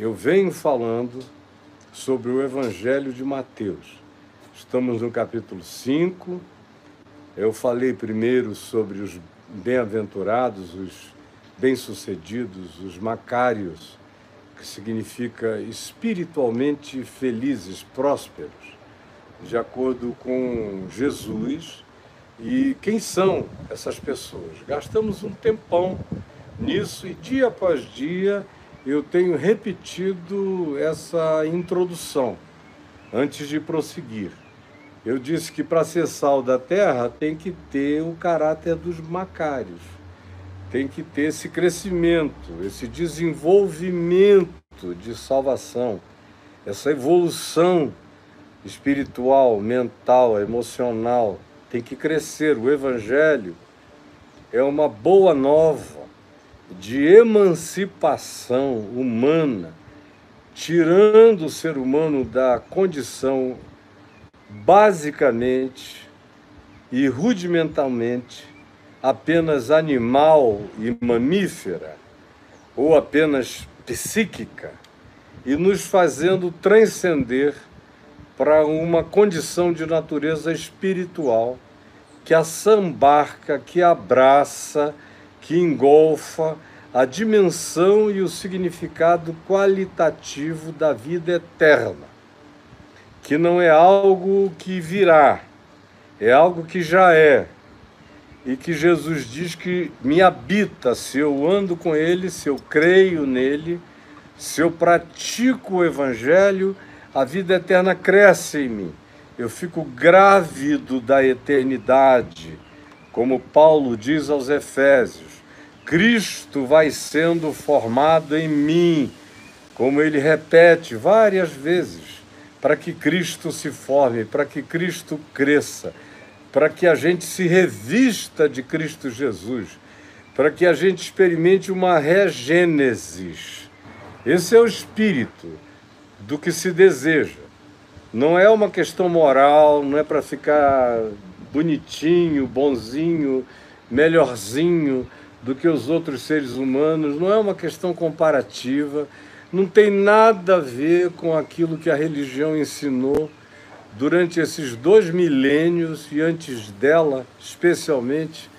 eu venho falando sobre o Evangelho de Mateus. Estamos no capítulo 5. Eu falei primeiro sobre os bem-aventurados, os bem-sucedidos, os macários, que significa espiritualmente felizes, prósperos, de acordo com Jesus. E quem são essas pessoas? Gastamos um tempão nisso e dia após dia eu tenho repetido essa introdução antes de prosseguir. Eu disse que para ser sal da terra tem que ter o caráter dos macários, tem que ter esse crescimento, esse desenvolvimento de salvação, essa evolução espiritual, mental, emocional, tem que crescer. O Evangelho é uma boa nova de emancipação humana, tirando o ser humano da condição basicamente e rudimentalmente apenas animal e mamífera, ou apenas psíquica, e nos fazendo transcender para uma condição de natureza espiritual que assambarca, que abraça, que engolfa a dimensão e o significado qualitativo da vida eterna, que não é algo que virá, é algo que já é, e que Jesus diz que me habita se eu ando com Ele, se eu creio nele, se eu pratico o Evangelho, a vida eterna cresce em mim. Eu fico grávido da eternidade, como Paulo diz aos Efésios. Cristo vai sendo formado em mim, como ele repete várias vezes, para que Cristo se forme, para que Cristo cresça, para que a gente se revista de Cristo Jesus, para que a gente experimente uma regênesis. Esse é o espírito do que se deseja. Não é uma questão moral, não é para ficar bonitinho, bonzinho, melhorzinho do que os outros seres humanos, não é uma questão comparativa, não tem nada a ver com aquilo que a religião ensinou durante esses dois milênios e antes dela, especialmente,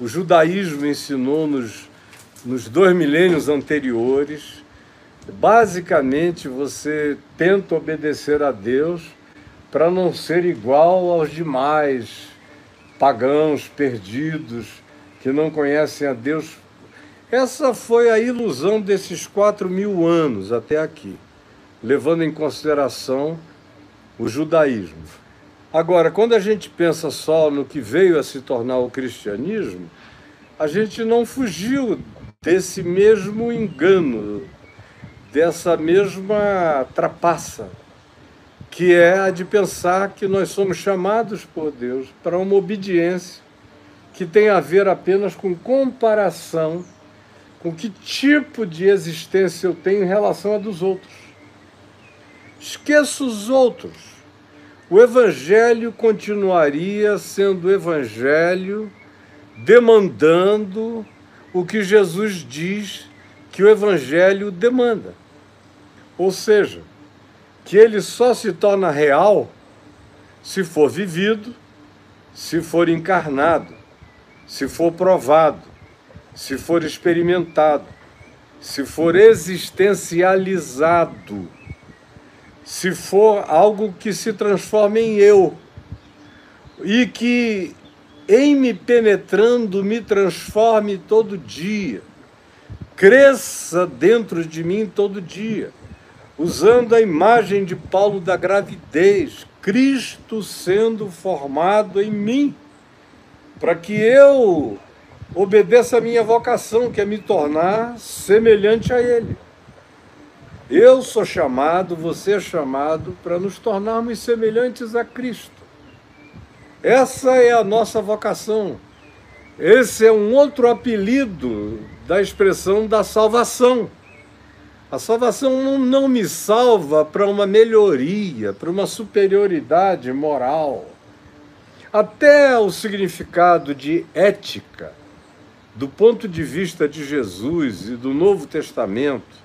o judaísmo ensinou nos, nos dois milênios anteriores. Basicamente, você tenta obedecer a Deus para não ser igual aos demais pagãos perdidos que não conhecem a Deus. Essa foi a ilusão desses quatro mil anos até aqui, levando em consideração o judaísmo. Agora, quando a gente pensa só no que veio a se tornar o cristianismo, a gente não fugiu desse mesmo engano, dessa mesma trapaça, que é a de pensar que nós somos chamados por Deus para uma obediência que tem a ver apenas com comparação com que tipo de existência eu tenho em relação a dos outros. Esqueça os outros. O Evangelho continuaria sendo o Evangelho demandando o que Jesus diz que o Evangelho demanda. Ou seja, que ele só se torna real se for vivido, se for encarnado se for provado, se for experimentado, se for existencializado, se for algo que se transforma em eu e que, em me penetrando, me transforme todo dia, cresça dentro de mim todo dia, usando a imagem de Paulo da gravidez, Cristo sendo formado em mim para que eu obedeça a minha vocação, que é me tornar semelhante a Ele. Eu sou chamado, você é chamado para nos tornarmos semelhantes a Cristo. Essa é a nossa vocação. Esse é um outro apelido da expressão da salvação. A salvação não, me salva para uma melhoria, para uma superioridade moral. Até o significado de ética, do ponto de vista de Jesus e do Novo Testamento,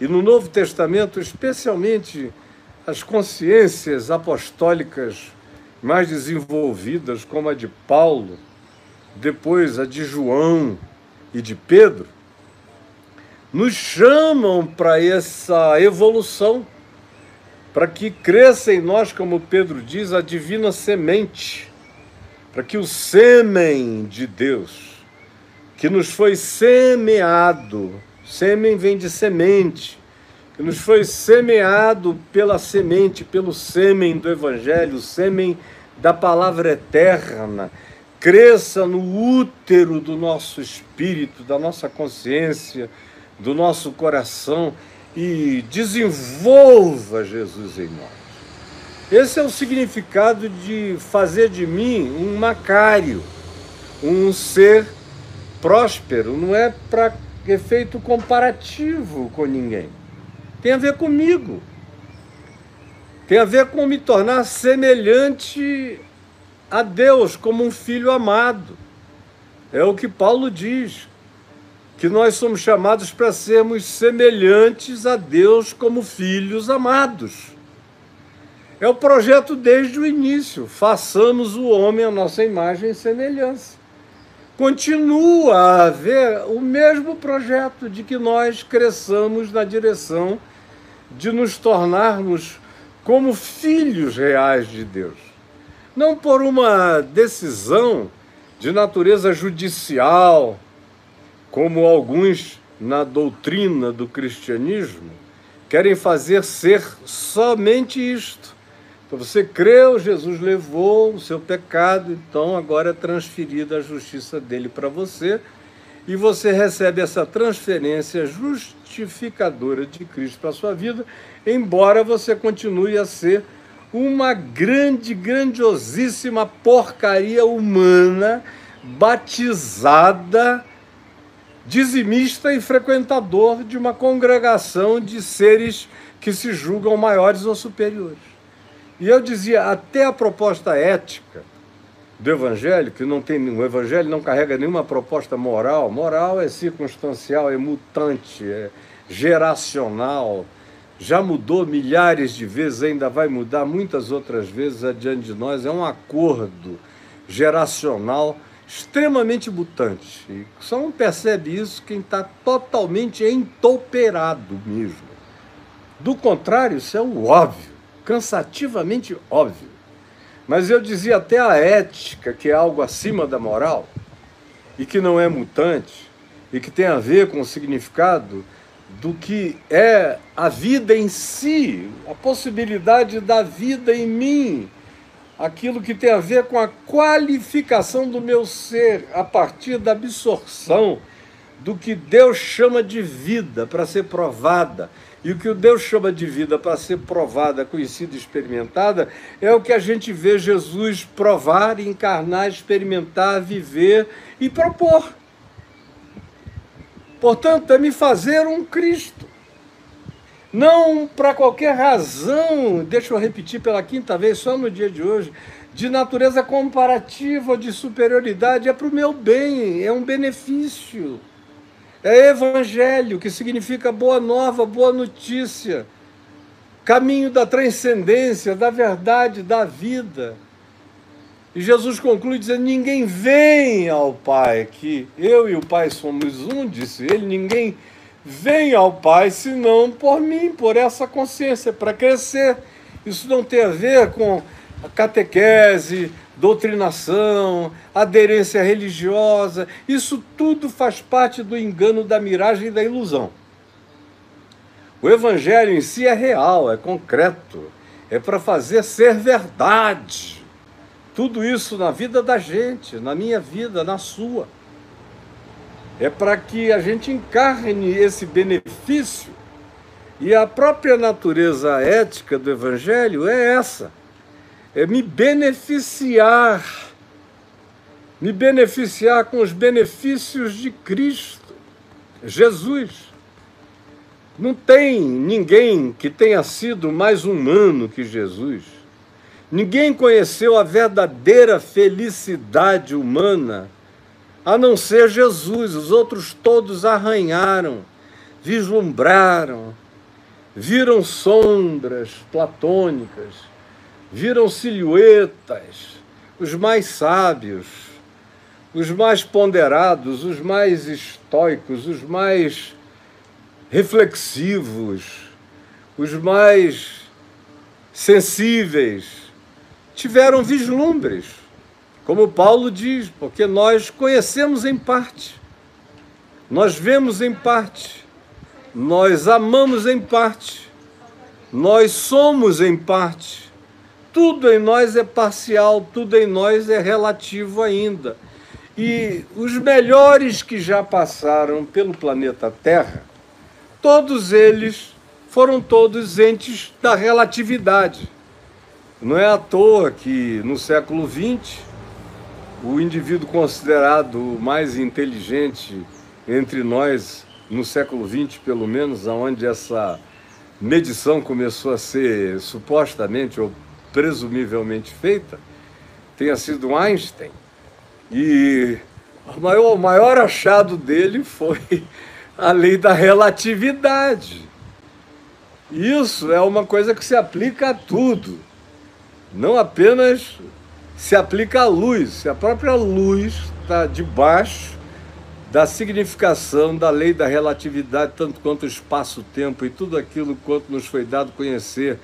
e no Novo Testamento, especialmente as consciências apostólicas mais desenvolvidas, como a de Paulo, depois a de João e de Pedro, nos chamam para essa evolução, para que cresça em nós, como Pedro diz, a divina semente, para que o sêmen de Deus, que nos foi semeado, sêmen vem de semente, que nos foi semeado pela semente, pelo sêmen do Evangelho, o sêmen da palavra eterna, cresça no útero do nosso espírito, da nossa consciência, do nosso coração e desenvolva Jesus em nós. Esse é o significado de fazer de mim um macário, um ser próspero. Não é para efeito comparativo com ninguém. Tem a ver comigo. Tem a ver com me tornar semelhante a Deus como um filho amado. É o que Paulo diz, que nós somos chamados para sermos semelhantes a Deus como filhos amados. É o projeto desde o início. Façamos o homem a nossa imagem e semelhança. Continua a haver o mesmo projeto de que nós cresçamos na direção de nos tornarmos como filhos reais de Deus. Não por uma decisão de natureza judicial, como alguns na doutrina do cristianismo querem fazer ser somente isto. Então você creu, Jesus levou o seu pecado, então agora é transferida a justiça dele para você e você recebe essa transferência justificadora de Cristo para a sua vida, embora você continue a ser uma grande, grandiosíssima porcaria humana batizada dizimista e frequentador de uma congregação de seres que se julgam maiores ou superiores. E eu dizia, até a proposta ética do evangelho, que não tem, o evangelho não carrega nenhuma proposta moral, moral é circunstancial, é mutante, é geracional, já mudou milhares de vezes, ainda vai mudar muitas outras vezes adiante de nós, é um acordo geracional extremamente mutante. E só não percebe isso quem está totalmente entoperado mesmo. Do contrário, isso é o óbvio, cansativamente óbvio. Mas eu dizia até a ética, que é algo acima da moral, e que não é mutante, e que tem a ver com o significado do que é a vida em si, a possibilidade da vida em mim, aquilo que tem a ver com a qualificação do meu ser a partir da absorção do que Deus chama de vida para ser provada. E o que o Deus chama de vida para ser provada, conhecida e experimentada, é o que a gente vê Jesus provar, encarnar, experimentar, viver e propor. Portanto, é me fazer um Cristo. Não para qualquer razão, deixa eu repetir pela quinta vez, só no dia de hoje, de natureza comparativa, de superioridade, é para o meu bem, é um benefício. É evangelho, que significa boa nova, boa notícia, caminho da transcendência, da verdade, da vida. E Jesus conclui dizendo: Ninguém vem ao Pai, que eu e o Pai somos um, disse ele, ninguém vem ao Pai senão por mim, por essa consciência, para crescer. Isso não tem a ver com catequese, doutrinação, aderência religiosa. Isso tudo faz parte do engano, da miragem e da ilusão. O Evangelho em si é real, é concreto, é para fazer ser verdade. Tudo isso na vida da gente, na minha vida, na sua é para que a gente encarne esse benefício. E a própria natureza ética do Evangelho é essa: é me beneficiar, me beneficiar com os benefícios de Cristo, Jesus. Não tem ninguém que tenha sido mais humano que Jesus. Ninguém conheceu a verdadeira felicidade humana a não ser Jesus. Os outros todos arranharam, vislumbraram, viram sombras platônicas, viram silhuetas, os mais sábios, os mais ponderados, os mais estoicos, os mais reflexivos, os mais sensíveis, tiveram vislumbres, como Paulo diz, porque nós conhecemos em parte, nós vemos em parte, nós amamos em parte, nós somos em parte. Tudo em nós é parcial, tudo em nós é relativo ainda. E os melhores que já passaram pelo planeta Terra, todos eles foram todos entes da relatividade. Não é à toa que no século XX, o indivíduo considerado mais inteligente entre nós, no século XX pelo menos, onde essa medição começou a ser supostamente ou presumivelmente feita, tenha sido Einstein. E o maior, o maior achado dele foi a lei da relatividade. Isso é uma coisa que se aplica a tudo, não apenas se aplica à luz. Se a própria luz está debaixo da significação da lei da relatividade, tanto quanto o espaço-tempo e tudo aquilo quanto nos foi dado conhecer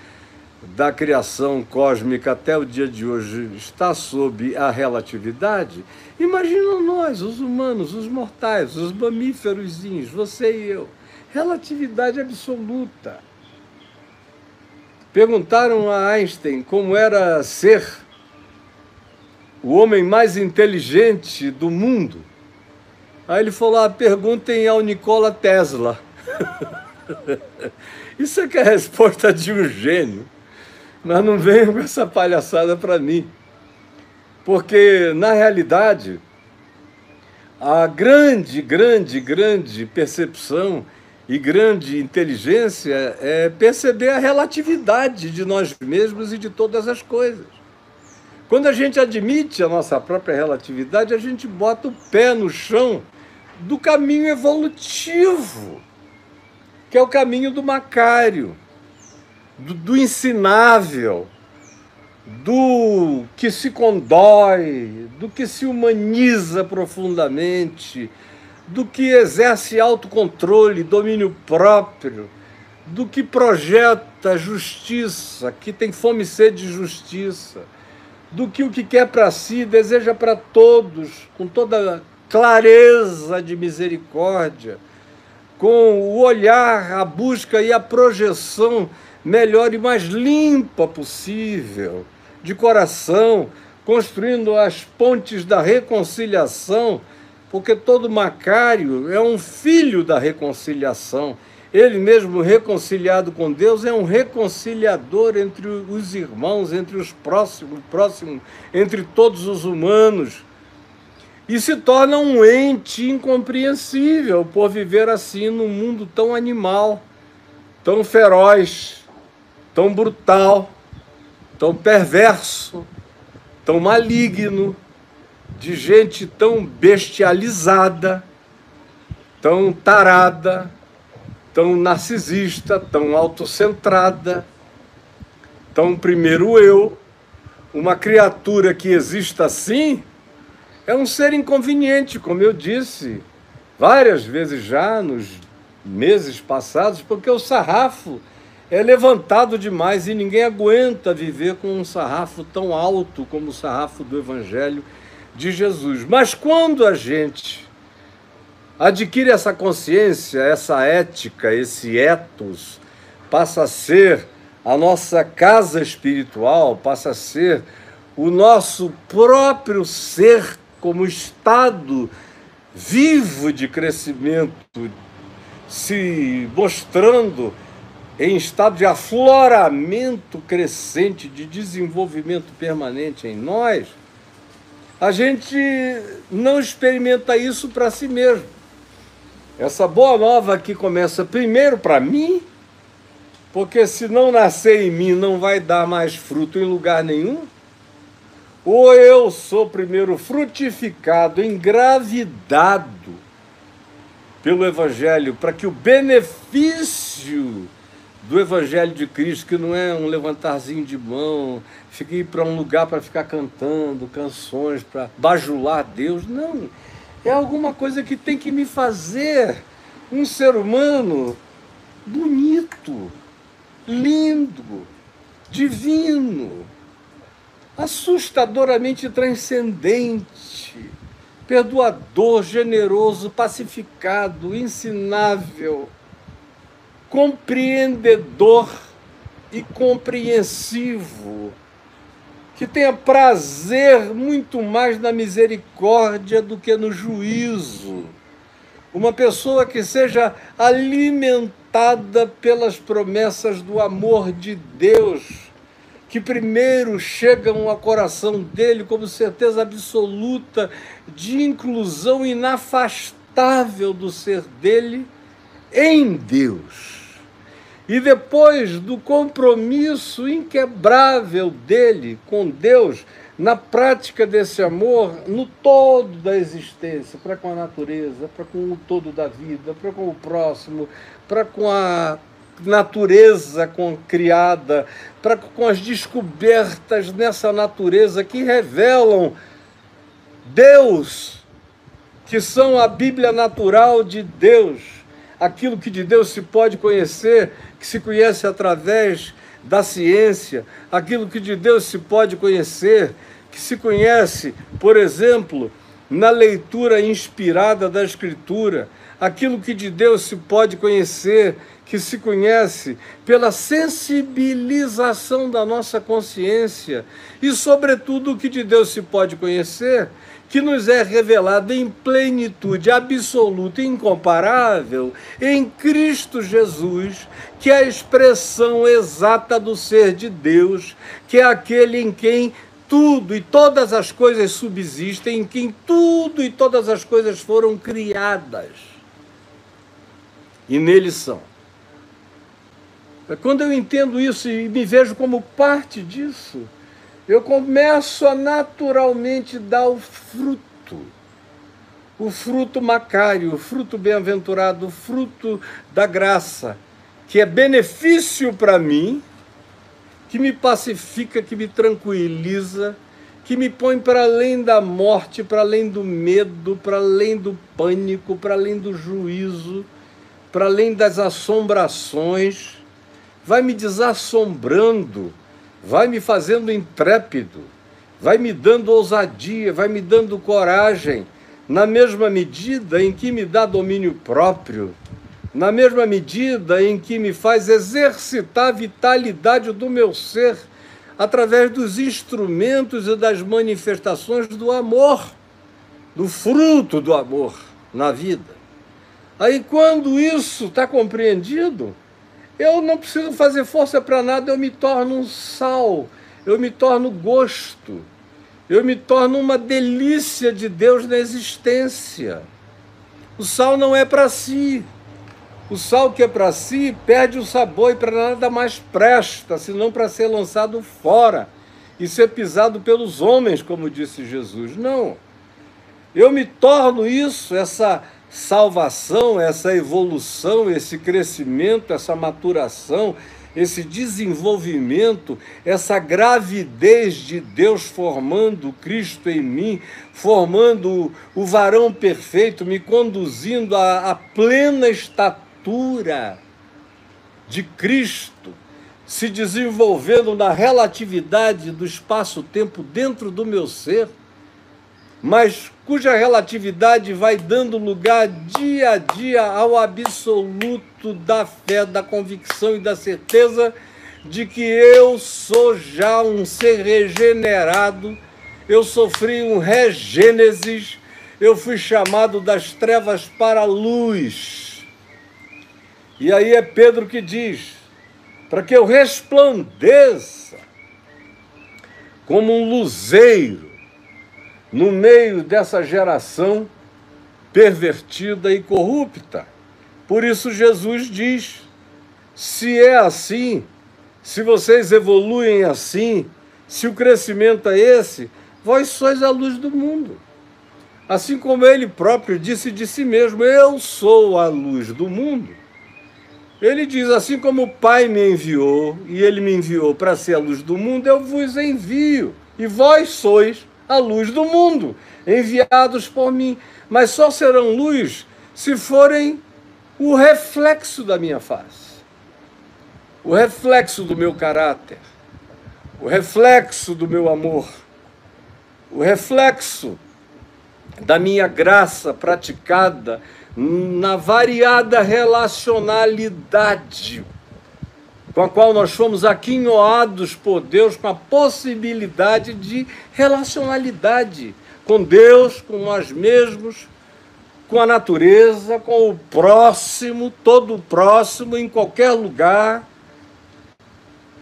da criação cósmica até o dia de hoje está sob a relatividade, imagina nós, os humanos, os mortais, os mamíferos, você e eu. Relatividade absoluta. Perguntaram a Einstein como era ser o homem mais inteligente do mundo. Aí ele falou: ah, perguntem ao Nikola Tesla. Isso é que é a resposta de um gênio. Mas não venham com essa palhaçada para mim. Porque, na realidade, a grande, grande, grande percepção e grande inteligência é perceber a relatividade de nós mesmos e de todas as coisas. Quando a gente admite a nossa própria relatividade, a gente bota o pé no chão do caminho evolutivo, que é o caminho do Macário do, do ensinável, do que se condói, do que se humaniza profundamente, do que exerce autocontrole, domínio próprio, do que projeta justiça, que tem fome e sede de justiça, do que o que quer para si deseja para todos, com toda clareza de misericórdia, com o olhar, a busca e a projeção melhor e mais limpa possível, de coração, construindo as pontes da reconciliação, porque todo Macário é um filho da reconciliação. Ele mesmo reconciliado com Deus é um reconciliador entre os irmãos, entre os próximos, próximos, entre todos os humanos. E se torna um ente incompreensível por viver assim num mundo tão animal, tão feroz tão brutal, tão perverso, tão maligno, de gente tão bestializada, tão tarada, tão narcisista, tão autocentrada, tão primeiro eu, uma criatura que exista assim, é um ser inconveniente, como eu disse várias vezes já nos meses passados, porque o sarrafo é levantado demais e ninguém aguenta viver com um sarrafo tão alto como o sarrafo do Evangelho de Jesus. Mas quando a gente adquire essa consciência, essa ética, esse ethos, passa a ser a nossa casa espiritual, passa a ser o nosso próprio ser como estado vivo de crescimento, se mostrando em estado de afloramento crescente, de desenvolvimento permanente em nós, a gente não experimenta isso para si mesmo. Essa boa nova aqui começa primeiro para mim, porque se não nascer em mim não vai dar mais fruto em lugar nenhum. Ou eu sou primeiro frutificado, engravidado pelo Evangelho, para que o benefício do Evangelho de Cristo, que não é um levantarzinho de mão, ir para um lugar para ficar cantando canções, para bajular Deus. Não. É alguma coisa que tem que me fazer um ser humano bonito, lindo, divino, assustadoramente transcendente, perdoador, generoso, pacificado, ensinável compreendedor e compreensivo, que tenha prazer muito mais na misericórdia do que no juízo. Uma pessoa que seja alimentada pelas promessas do amor de Deus, que primeiro chegam ao coração dele como certeza absoluta de inclusão inafastável do ser dele em Deus e depois do compromisso inquebrável dele com Deus, na prática desse amor, no todo da existência, para com a natureza, para com o todo da vida, para com o próximo, para com a natureza criada, para com as descobertas nessa natureza que revelam Deus, que são a Bíblia natural de Deus, aquilo que de Deus se pode conhecer que se conhece através da ciência, aquilo que de Deus se pode conhecer, que se conhece, por exemplo, na leitura inspirada da Escritura, aquilo que de Deus se pode conhecer, que se conhece pela sensibilização da nossa consciência e, sobretudo, o que de Deus se pode conhecer que nos é revelado em plenitude absoluta e incomparável em Cristo Jesus, que é a expressão exata do ser de Deus, que é aquele em quem tudo e todas as coisas subsistem, em quem tudo e todas as coisas foram criadas. E nele são. Quando eu entendo isso e me vejo como parte disso, eu começo a naturalmente dar o fruto. O fruto macário, o fruto bem-aventurado, o fruto da graça, que é benefício para mim, que me pacifica, que me tranquiliza, que me põe para além da morte, para além do medo, para além do pânico, para além do juízo, para além das assombrações, vai me desassombrando vai me fazendo intrépido, vai me dando ousadia, vai me dando coragem, na mesma medida em que me dá domínio próprio, na mesma medida em que me faz exercitar a vitalidade do meu ser através dos instrumentos e das manifestações do amor, do fruto do amor na vida. Aí, quando isso está compreendido, eu não preciso fazer força para nada, eu me torno um sal, eu me torno gosto, eu me torno uma delícia de Deus na existência. O sal não é para si. O sal que é para si perde o sabor e para nada mais presta, senão para ser lançado fora e ser pisado pelos homens, como disse Jesus. Não. Eu me torno isso, essa salvação, essa evolução, esse crescimento, essa maturação, esse desenvolvimento, essa gravidez de Deus formando Cristo em mim, formando o varão perfeito, me conduzindo à, à plena estatura de Cristo, se desenvolvendo na relatividade do espaço-tempo dentro do meu ser mas cuja relatividade vai dando lugar dia a dia ao absoluto da fé, da convicção e da certeza de que eu sou já um ser regenerado, eu sofri um regênesis, eu fui chamado das trevas para a luz. E aí é Pedro que diz: para que eu resplandeça como um luzeiro no meio dessa geração pervertida e corrupta. Por isso, Jesus diz: se é assim, se vocês evoluem assim, se o crescimento é esse, vós sois a luz do mundo. Assim como ele próprio disse de si mesmo: Eu sou a luz do mundo. Ele diz: Assim como o Pai me enviou, e ele me enviou para ser a luz do mundo, eu vos envio. E vós sois a luz do mundo, enviados por mim. Mas só serão luz se forem o reflexo da minha face, o reflexo do meu caráter, o reflexo do meu amor, o reflexo da minha graça praticada na variada relacionalidade com a qual nós fomos aquinhoados por Deus com a possibilidade de relacionalidade com Deus, com nós mesmos, com a natureza, com o próximo, todo o próximo, em qualquer lugar,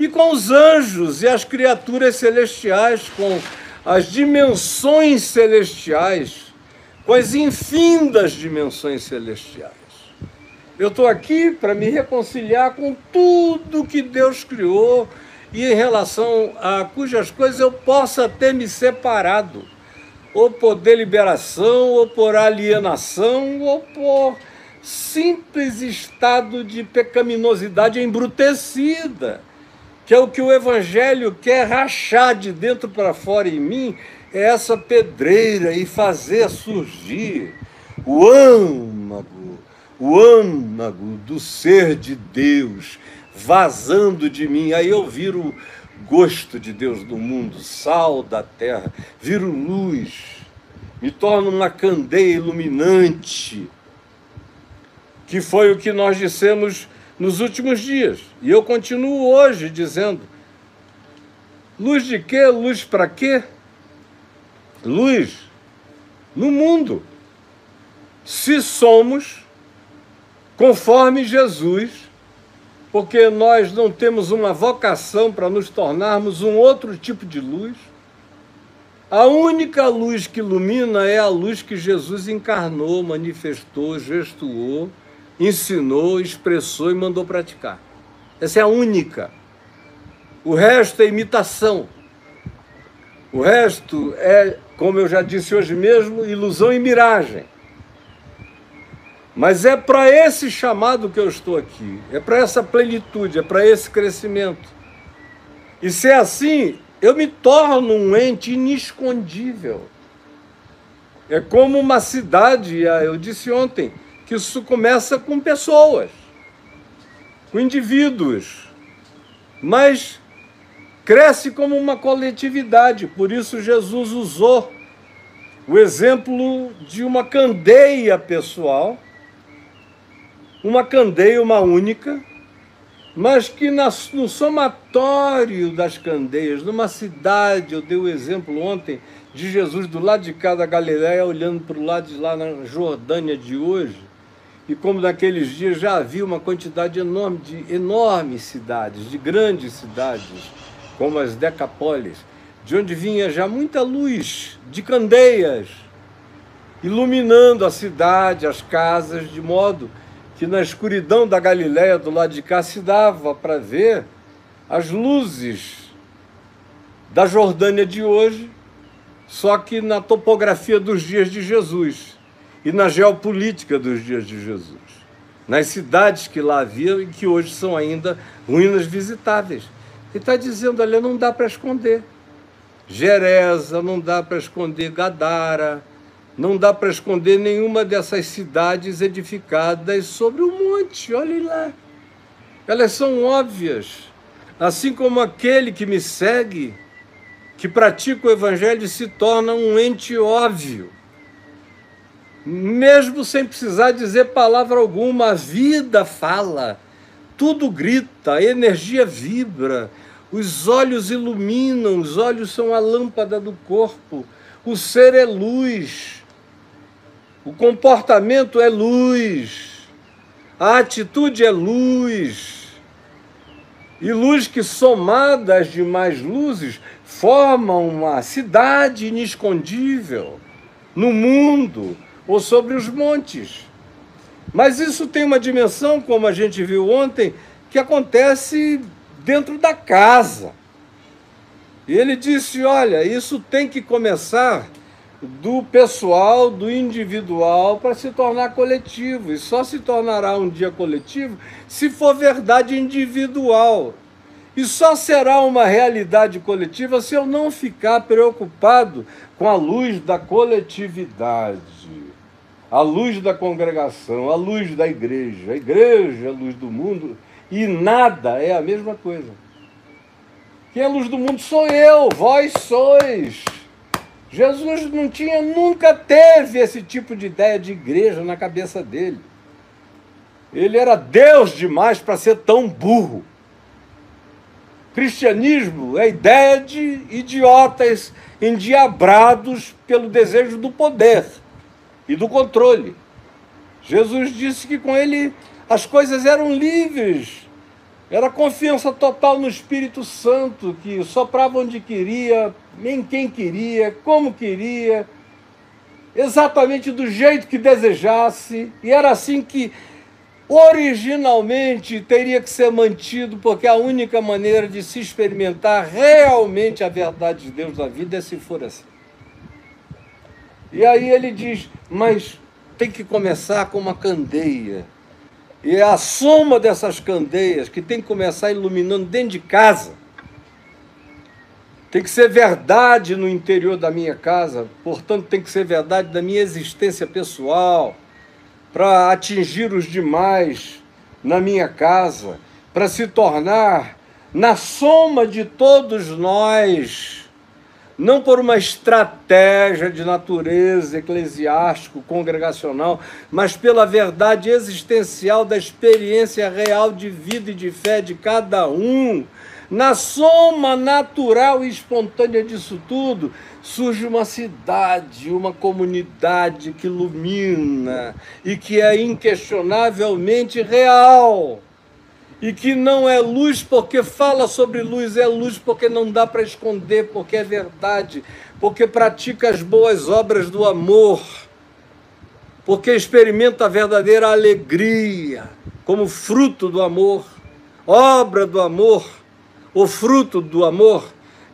e com os anjos e as criaturas celestiais, com as dimensões celestiais com as infindas dimensões celestiais. Eu estou aqui para me reconciliar com tudo que Deus criou e em relação a cujas coisas eu possa ter me separado, ou por deliberação, ou por alienação, ou por simples estado de pecaminosidade embrutecida, que é o que o Evangelho quer rachar de dentro para fora em mim essa pedreira e fazer surgir o âmago, o âmago do ser de Deus vazando de mim. Aí eu viro gosto de Deus no mundo, sal da terra, viro luz, me torno uma candeia iluminante, que foi o que nós dissemos nos últimos dias. E eu continuo hoje dizendo: luz de quê? Luz para quê? luz no mundo. Se somos conforme Jesus, porque nós não temos uma vocação para nos tornarmos um outro tipo de luz. A única luz que ilumina é a luz que Jesus encarnou, manifestou, gestuou, ensinou, expressou e mandou praticar. Essa é a única. O resto é imitação. O resto é, como eu já disse hoje mesmo, ilusão e miragem. Mas é para esse chamado que eu estou aqui, é para essa plenitude, é para esse crescimento. E se é assim, eu me torno um ente inescondível. É como uma cidade, ah, eu disse ontem, que isso começa com pessoas, com indivíduos. Mas cresce como uma coletividade. Por isso, Jesus usou o exemplo de uma candeia pessoal, uma candeia, uma única, mas que no somatório das candeias, numa cidade, eu dei o exemplo ontem de Jesus do lado de cá da Galiléia, olhando para o lado de lá na Jordânia de hoje, e como naqueles dias já havia uma quantidade enorme de enormes cidades, de grandes cidades, como as Decapolis, de onde vinha já muita luz de candeias, iluminando a cidade, as casas, de modo que na escuridão da Galiléia do lado de cá se dava para ver as luzes da Jordânia de hoje, só que na topografia dos dias de Jesus e na geopolítica dos dias de Jesus, nas cidades que lá haviam e que hoje são ainda ruínas visitáveis. Ele está dizendo ali, não dá para esconder. Gereza, não dá para esconder Gadara, não dá para esconder nenhuma dessas cidades edificadas sobre o monte, olhem lá. Elas são óbvias. Assim como aquele que me segue, que pratica o evangelho, se torna um ente óbvio. Mesmo sem precisar dizer palavra alguma, a vida fala, tudo grita, a energia vibra, os olhos iluminam, os olhos são a lâmpada do corpo, o ser é luz, o comportamento é luz, a atitude é luz. E luz que, somada às demais luzes, formam uma cidade inescondível no mundo ou sobre os montes. Mas isso tem uma dimensão, como a gente viu ontem, que acontece dentro da casa. E ele disse: Olha, isso tem que começar do pessoal, do individual, para se tornar coletivo. E só se tornará um dia coletivo se for verdade individual. E só será uma realidade coletiva se eu não ficar preocupado com a luz da coletividade, a luz da congregação, a luz da igreja. A igreja é a luz do mundo e nada é a mesma coisa. Quem é a luz do mundo sou eu, vós sois. Jesus não tinha, nunca teve esse tipo de ideia de igreja na cabeça dele. Ele era Deus demais para ser tão burro. Cristianismo é ideia de idiotas endiabrados pelo desejo do poder e do controle. Jesus disse que com ele as coisas eram livres, era confiança total no Espírito Santo, que soprava onde queria, em quem queria, como queria, exatamente do jeito que desejasse, e era assim que originalmente teria que ser mantido, porque a única maneira de se experimentar realmente a verdade de Deus na vida é se for assim. E aí ele diz: mas tem que começar com uma candeia. E é a soma dessas candeias que tem que começar iluminando dentro de casa. Tem que ser verdade no interior da minha casa, portanto, tem que ser verdade da minha existência pessoal, para atingir os demais na minha casa, para se tornar na soma de todos nós não por uma estratégia de natureza eclesiástico, congregacional, mas pela verdade existencial da experiência real de vida e de fé de cada um. Na soma natural e espontânea disso tudo, surge uma cidade, uma comunidade que ilumina e que é inquestionavelmente real. E que não é luz porque fala sobre luz, é luz porque não dá para esconder, porque é verdade, porque pratica as boas obras do amor, porque experimenta a verdadeira alegria como fruto do amor, obra do amor, o fruto do amor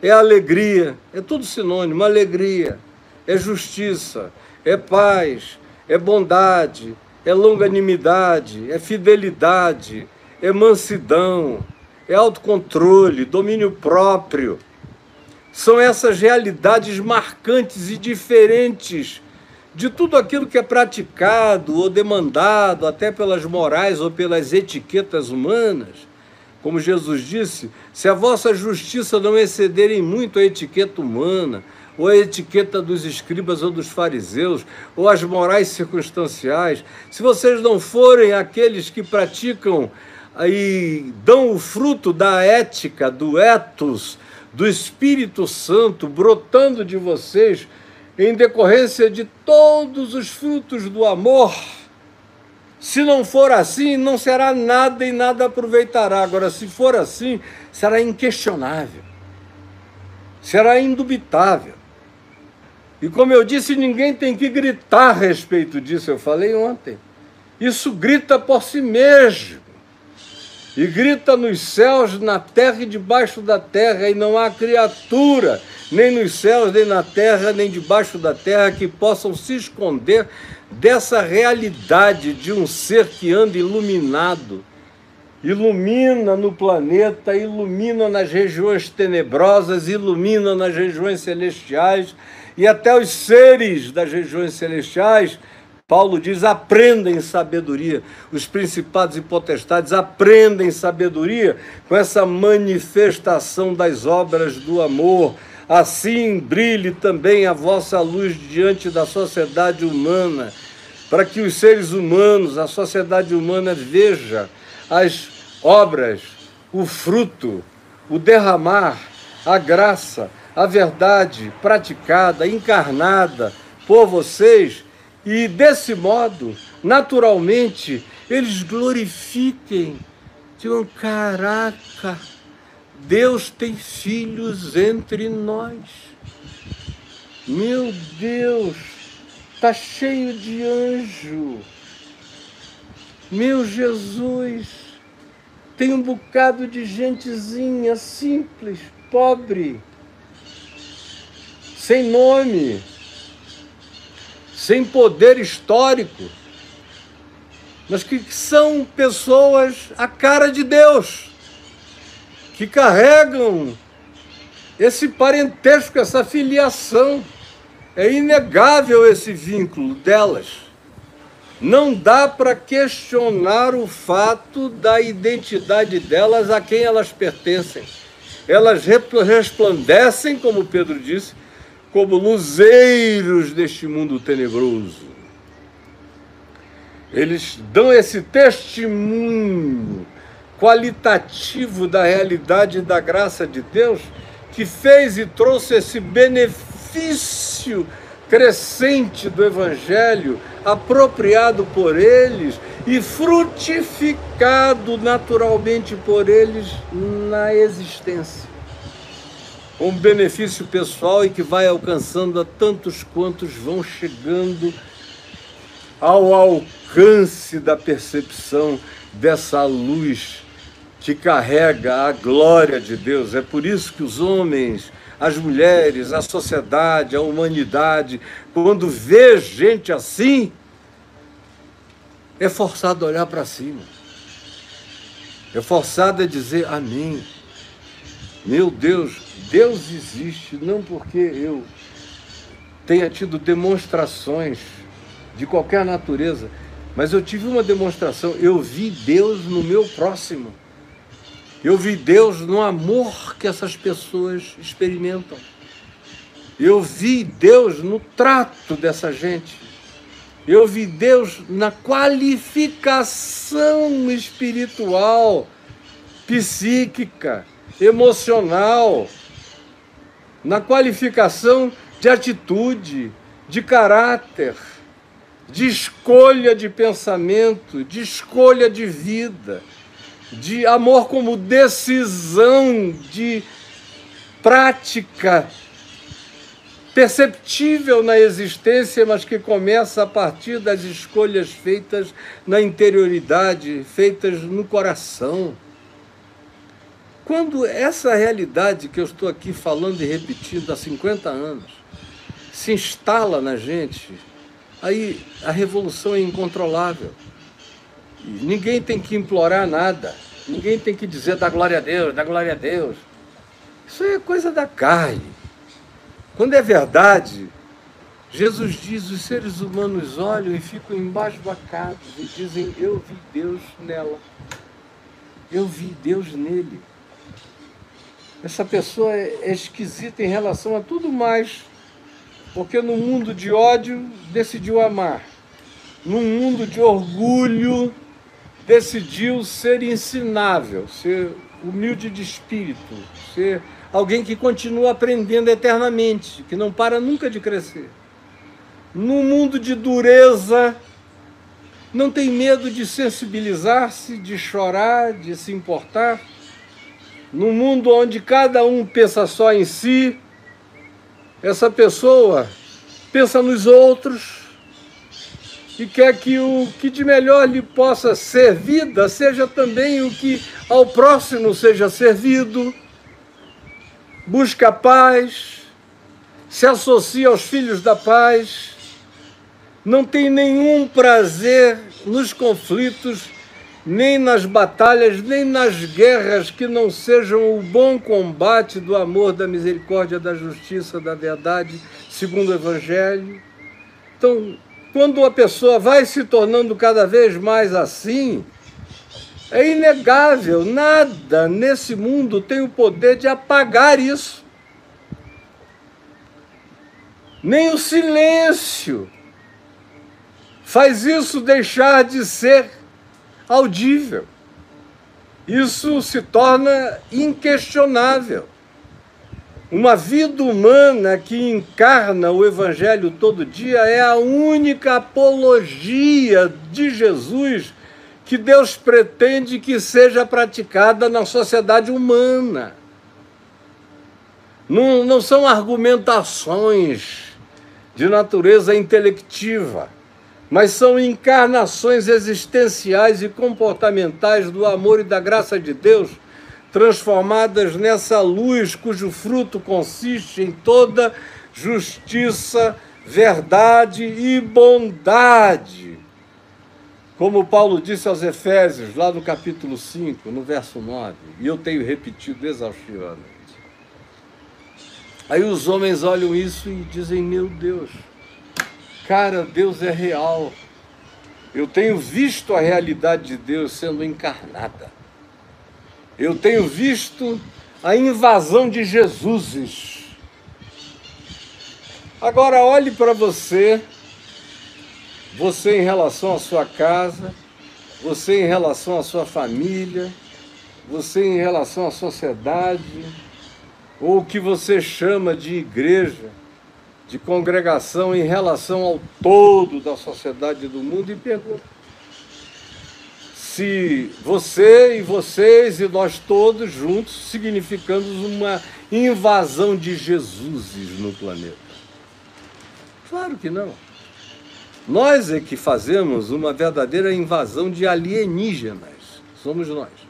é alegria, é tudo sinônimo, alegria, é justiça, é paz, é bondade, é longanimidade, é fidelidade é mansidão, é autocontrole, domínio próprio. São essas realidades marcantes e diferentes de tudo aquilo que é praticado ou demandado, até pelas morais ou pelas etiquetas humanas. Como Jesus disse, se a vossa justiça não exceder em muito a etiqueta humana, ou a etiqueta dos escribas ou dos fariseus, ou as morais circunstanciais, se vocês não forem aqueles que praticam aí dão o fruto da ética, do ethos, do Espírito Santo brotando de vocês em decorrência de todos os frutos do amor. Se não for assim, não será nada e nada aproveitará. Agora, se for assim, será inquestionável, será indubitável. E como eu disse, ninguém tem que gritar a respeito disso, eu falei ontem. Isso grita por si mesmo e grita nos céus, na terra e debaixo da terra, e não há criatura, nem nos céus, nem na terra, nem debaixo da terra, que possam se esconder dessa realidade de um ser que anda iluminado. Ilumina no planeta, ilumina nas regiões tenebrosas, ilumina nas regiões celestiais, e até os seres das regiões celestiais Paulo diz: aprendem sabedoria. Os principados e potestades aprendem sabedoria com essa manifestação das obras do amor. Assim brilhe também a vossa luz diante da sociedade humana, para que os seres humanos, a sociedade humana, veja as obras, o fruto, o derramar, a graça, a verdade praticada, encarnada por vocês e desse modo, naturalmente, eles glorifiquem, digam: caraca, Deus tem filhos entre nós. Meu Deus, está cheio de anjo. Meu Jesus, tem um bocado de gentezinha simples, pobre, sem nome sem poder histórico, mas que são pessoas a cara de Deus, que carregam esse parentesco, essa filiação. É inegável esse vínculo delas. Não dá para questionar o fato da identidade delas a quem elas pertencem. Elas resplandecem, como Pedro disse, como luzeiros deste mundo tenebroso. Eles dão esse testemunho qualitativo da realidade da graça de Deus que fez e trouxe esse benefício crescente do Evangelho, apropriado por eles e frutificado naturalmente por eles na existência. Um benefício pessoal e que vai alcançando a tantos quantos vão chegando ao alcance da percepção dessa luz que carrega a glória de Deus. É por isso que os homens, as mulheres, a sociedade, a humanidade, quando vê gente assim, é forçado a olhar para cima. É forçado a dizer amém. Meu Deus, Deus existe não porque eu tenha tido demonstrações de qualquer natureza, mas eu tive uma demonstração. Eu vi Deus no meu próximo. Eu vi Deus no amor que essas pessoas experimentam. Eu vi Deus no trato dessa gente. Eu vi Deus na qualificação espiritual, psíquica, emocional, na qualificação de atitude, de caráter, de escolha de pensamento, de escolha de vida, de amor como decisão de prática perceptível na existência, mas que começa a partir das escolhas feitas na interioridade, feitas no coração. Quando essa realidade que eu estou aqui falando e repetindo há 50 anos se instala na gente, aí a revolução é incontrolável. Ninguém tem que implorar nada, ninguém tem que dizer da glória a Deus, da glória a Deus. Isso é coisa da carne. Quando é verdade, Jesus diz: os seres humanos olham e ficam embasbacados e dizem: Eu vi Deus nela, eu vi Deus nele. Essa pessoa é esquisita em relação a tudo mais, porque no mundo de ódio decidiu amar, no mundo de orgulho decidiu ser ensinável, ser humilde de espírito, ser alguém que continua aprendendo eternamente, que não para nunca de crescer. No mundo de dureza, não tem medo de sensibilizar-se, de chorar, de se importar num mundo onde cada um pensa só em si, essa pessoa pensa nos outros e quer que o que de melhor lhe possa ser vida seja também o que ao próximo seja servido, busca paz, se associa aos filhos da paz, não tem nenhum prazer nos conflitos nem nas batalhas, nem nas guerras que não sejam o bom combate do amor, da misericórdia, da justiça, da verdade, segundo o Evangelho. Então, quando uma pessoa vai se tornando cada vez mais assim, é inegável, nada nesse mundo tem o poder de apagar isso. Nem o silêncio faz isso deixar de ser audível. Isso se torna inquestionável. Uma vida humana que encarna o Evangelho todo dia é a única apologia de Jesus que Deus pretende que seja praticada na sociedade humana. Não, não são argumentações de natureza intelectiva mas são encarnações existenciais e comportamentais do amor e da graça de Deus, transformadas nessa luz cujo fruto consiste em toda justiça, verdade e bondade. Como Paulo disse aos Efésios, lá no capítulo 5, no verso 9, e eu tenho repetido exaustivamente. Aí os homens olham isso e dizem: Meu Deus, cara, Deus é real. Eu tenho visto a realidade de Deus sendo encarnada. Eu tenho visto a invasão de Jesuses. Agora olhe para você, você em relação à sua casa, você em relação à sua família, você em relação à sociedade, ou o que você chama de igreja, de congregação em relação ao todo da sociedade do mundo e pergunta se você e vocês e nós todos juntos significamos uma invasão de Jesuses no planeta. Claro que não. Nós é que fazemos uma verdadeira invasão de alienígenas. Somos nós.